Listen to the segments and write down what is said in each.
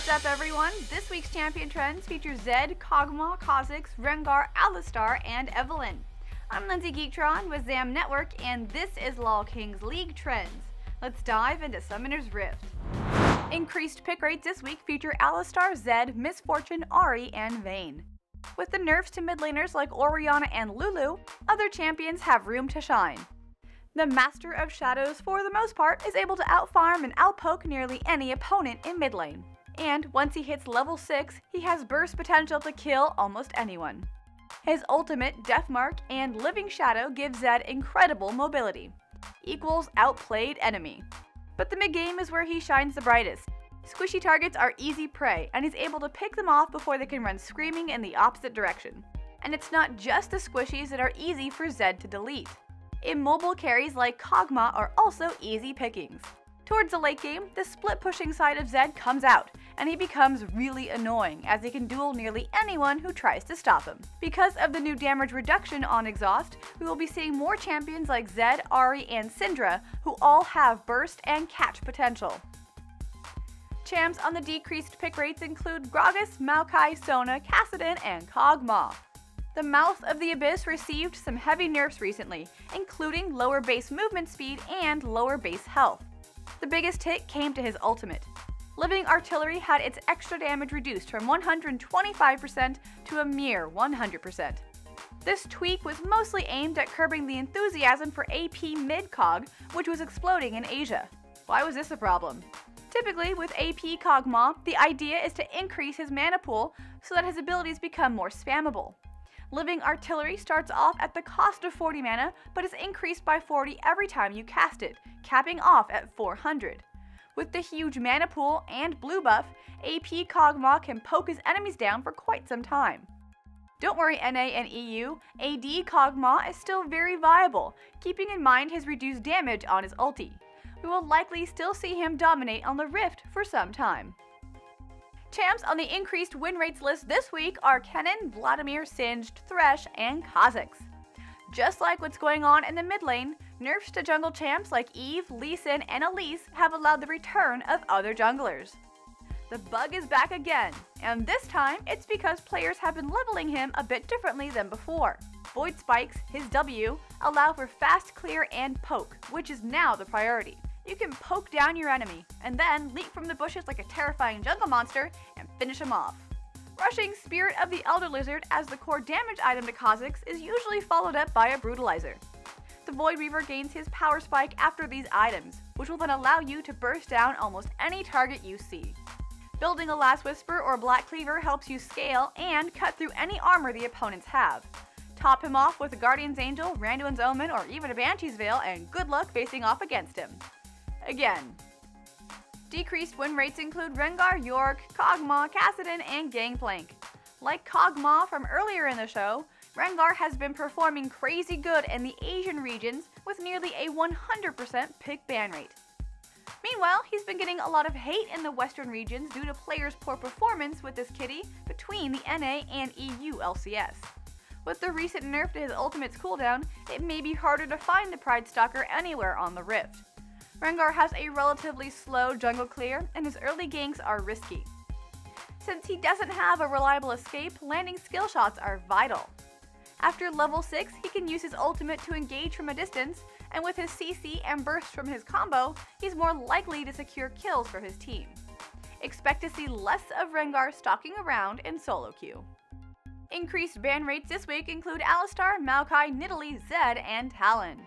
What's up, everyone? This week's Champion Trends feature Zed, Kog'Maw, Kha'Zix, Rengar, Alistar, and Evelynn. I'm Lindsay Geektron with ZAM Network, and this is LolKing's League Trends. Let's dive into Summoner's Rift. Increased pick rates this week feature Alistar, Zed, Miss Fortune, Ahri, and Vayne. With the nerfs to mid laners like Orianna and Lulu, other champions have room to shine. The Master of Shadows, for the most part, is able to outfarm and outpoke nearly any opponent in mid lane. And once he hits level 6, he has burst potential to kill almost anyone. His ultimate, Deathmark, and Living Shadow give Zed incredible mobility. Equals outplayed enemy. But the mid game is where he shines the brightest. Squishy targets are easy prey, and he's able to pick them off before they can run screaming in the opposite direction. And it's not just the squishies that are easy for Zed to delete. Immobile carries like Kog'Maw are also easy pickings. Towards the late game, the split pushing side of Zed comes out, and he becomes really annoying as he can duel nearly anyone who tries to stop him. Because of the new damage reduction on Exhaust, we will be seeing more champions like Zed, Ahri, and Syndra who all have burst and catch potential. Champs on the decreased pick rates include Gragas, Maokai, Sona, Kassadin, and Kog'Maw. The Mouth of the Abyss received some heavy nerfs recently, including lower base movement speed and lower base health. The biggest hit came to his ultimate. Living Artillery had its extra damage reduced from 125% to a mere 100%. This tweak was mostly aimed at curbing the enthusiasm for AP mid-Kog, which was exploding in Asia. Why was this a problem? Typically, with AP Kog'Maw, the idea is to increase his mana pool so that his abilities become more spammable. Living Artillery starts off at the cost of 40 mana, but is increased by 40 every time you cast it, capping off at 400. With the huge mana pool and blue buff, AP Kog'Maw can poke his enemies down for quite some time. Don't worry NA and EU, AD Kog'Maw is still very viable, keeping in mind his reduced damage on his ulti. We will likely still see him dominate on the Rift for some time. Champs on the increased win rates list this week are Kennen, Vladimir, Singed, Thresh, and Kha'Zix. Just like what's going on in the mid lane, nerfs to jungle champs like Eve, Lee Sin, and Elise have allowed the return of other junglers. The bug is back again, and this time it's because players have been leveling him a bit differently than before. Void Spikes, his W, allow for fast clear and poke, which is now the priority you can poke down your enemy, and then leap from the bushes like a terrifying jungle monster and finish him off. Rushing Spirit of the Elder Lizard as the core damage item to Kha'Zix is usually followed up by a Brutalizer. The Void Reaver gains his power spike after these items, which will then allow you to burst down almost any target you see. Building a Last Whisper or Black Cleaver helps you scale and cut through any armor the opponents have. Top him off with a Guardian's Angel, Randuin's Omen, or even a Banshee's Veil, and good luck facing off against him. Again. Decreased win rates include Rengar, Yorick, Kog'Maw, Kassadin, and Gangplank. Like Kog'Maw from earlier in the show, Rengar has been performing crazy good in the Asian regions with nearly a 100% pick ban rate. Meanwhile, he's been getting a lot of hate in the Western regions due to players' poor performance with this kitty between the NA and EU LCS. With the recent nerf to his ultimate's cooldown, it may be harder to find the Pride Stalker anywhere on the Rift. Rengar has a relatively slow jungle clear, and his early ganks are risky. Since he doesn't have a reliable escape, landing skill shots are vital. After level 6, he can use his ultimate to engage from a distance, and with his CC and burst from his combo, he's more likely to secure kills for his team. Expect to see less of Rengar stalking around in solo queue. Increased ban rates this week include Alistar, Maokai, Nidalee, Zed, and Talon.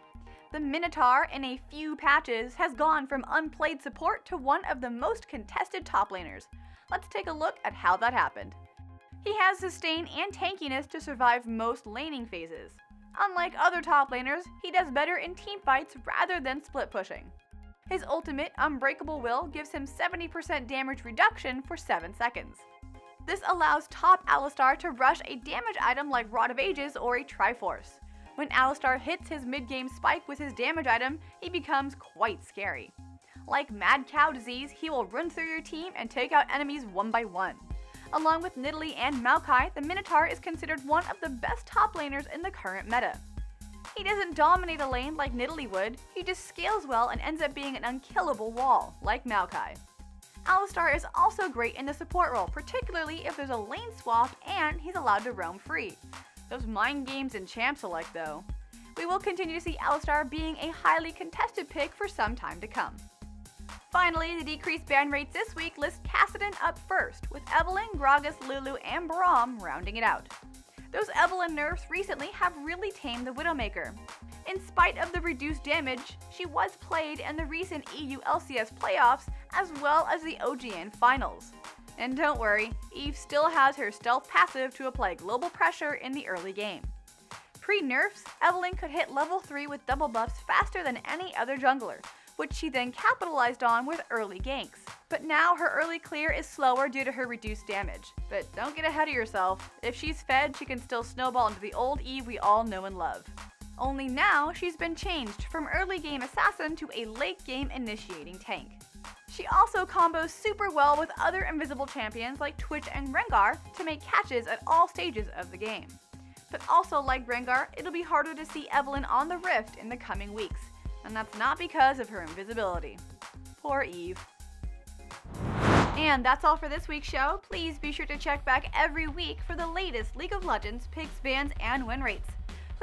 The Minotaur, in a few patches, has gone from unplayed support to one of the most contested top laners. Let's take a look at how that happened. He has sustain and tankiness to survive most laning phases. Unlike other top laners, he does better in teamfights rather than split pushing. His ultimate, Unbreakable Will, gives him 70% damage reduction for 7 seconds. This allows top Alistar to rush a damage item like Rod of Ages or a Triforce. When Alistar hits his mid-game spike with his damage item, he becomes quite scary. Like Mad Cow Disease, he will run through your team and take out enemies one by one. Along with Nidalee and Maokai, the Minotaur is considered one of the best top laners in the current meta. He doesn't dominate a lane like Nidalee would, he just scales well and ends up being an unkillable wall, like Maokai. Alistar is also great in the support role, particularly if there's a lane swap and he's allowed to roam free. Those mind games and champs alike though. We will continue to see Alistar being a highly contested pick for some time to come. Finally, the decreased ban rates this week list Kassadin up first, with Evelynn, Gragas, Lulu, and Braum rounding it out. Those Evelynn nerfs recently have really tamed the Widowmaker. In spite of the reduced damage, she was played in the recent EU LCS playoffs as well as the OGN finals. And don't worry, Eve still has her stealth passive to apply global pressure in the early game. Pre-nerfs, Evelynn could hit level 3 with double buffs faster than any other jungler, which she then capitalized on with early ganks. But now her early clear is slower due to her reduced damage. But don't get ahead of yourself, if she's fed she can still snowball into the old Eve we all know and love. Only now she's been changed from early game assassin to a late game initiating tank. She also combos super well with other invisible champions like Twitch and Rengar to make catches at all stages of the game. But also like Rengar, it'll be harder to see Evelynn on the Rift in the coming weeks, and that's not because of her invisibility. Poor Eve. And that's all for this week's show. Please be sure to check back every week for the latest League of Legends picks, bans, and win rates.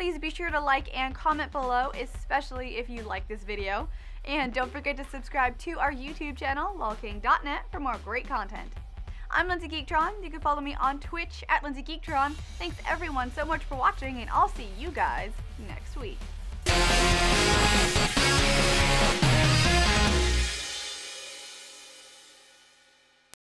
Please be sure to like and comment below, especially if you like this video. And don't forget to subscribe to our YouTube channel, lolking.net, for more great content. I'm Lindsay Geektron. You can follow me on Twitch at Lindsay Geektron. Thanks everyone so much for watching, and I'll see you guys next week.